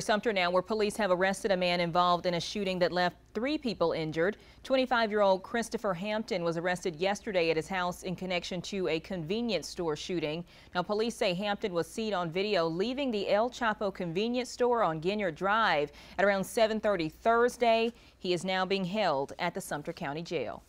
Sumter now, where police have arrested a man involved in a shooting that left three people injured. 25-year-old Christopher Hampton was arrested yesterday at his house in connection to a convenience store shooting. Now, police say Hampton was seen on video leaving the El Chapo convenience store on Ginyard Drive at around 7:30 Thursday. He is now being held at the Sumter County Jail.